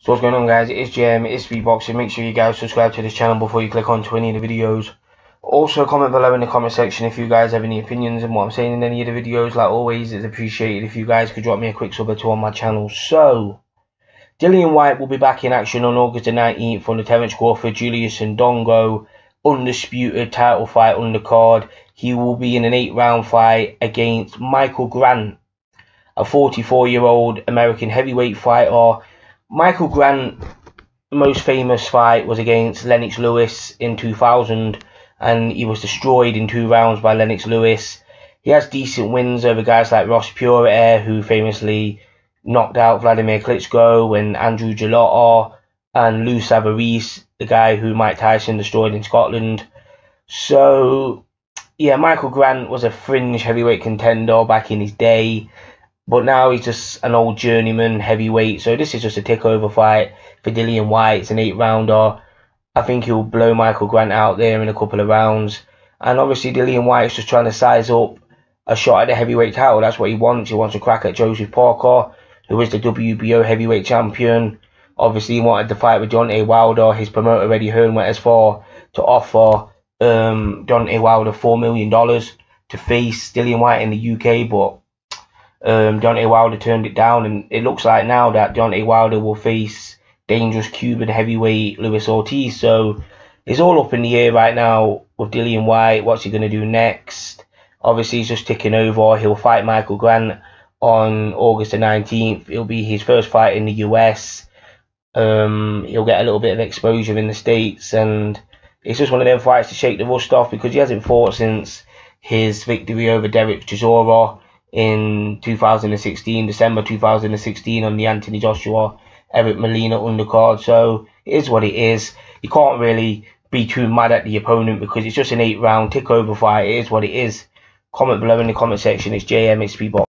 So what's going on guys, it's JM, it's Speakboxing. Make sure you guys subscribe to this channel before you click on to any of the videos. Also comment below in the comment section if you guys have any opinions on what I'm saying in any of the videos. Like always, it's appreciated if you guys could drop me a quick sub or two on my channel. So, Dillian Whyte will be back in action on August the 19th on the Terence Crawford, Julius Indongo undisputed title fight undercard. He will be in an eight round fight against Michael Grant, a 44 year old American heavyweight fighter Michael Grant most famous fight was against Lennox Lewis in 2000 and he was destroyed in two rounds by Lennox Lewis. He has decent wins over guys like Ross Puritty who famously knocked out Vladimir Klitschko and Andrew Golota and Lou Savarese, the guy who Mike Tyson destroyed in Scotland. So yeah, Michael Grant was a fringe heavyweight contender back in his day. But now he's just an old journeyman heavyweight. So this is just a takeover fight for Dillian Whyte. It's an eight rounder. I think he'll blow Michael Grant out there in a couple of rounds. And obviously Dillian Whyte's just trying to size up a shot at the heavyweight title. That's what he wants. He wants a crack at Joseph Parker, who is the WBO heavyweight champion. Obviously he wanted to fight with Deontay Wilder. His promoter Eddie Hearn went as far to offer um, Deontay Wilder $4 million to face Dillian Whyte in the UK. But um, Deontay Wilder turned it down, and it looks like now that Deontay Wilder will face dangerous Cuban heavyweight Luis Ortiz. So it's all up in the air right now with Dillian Whyte. What's he going to do next? Obviously, he's just ticking over. He'll fight Michael Grant on August the 19th. It'll be his first fight in the US. Um, he'll get a little bit of exposure in the States, and it's just one of them fights to shake the rust off because he hasn't fought since his victory over Derek Chisora in 2016, December 2016, on the Anthony Joshua Eric Molina undercard. So it is what it is. You can't really be too mad at the opponent because it's just an eight round tick over fight. It is what it is. Comment below in the comment section. It's JM, it's Speedbox.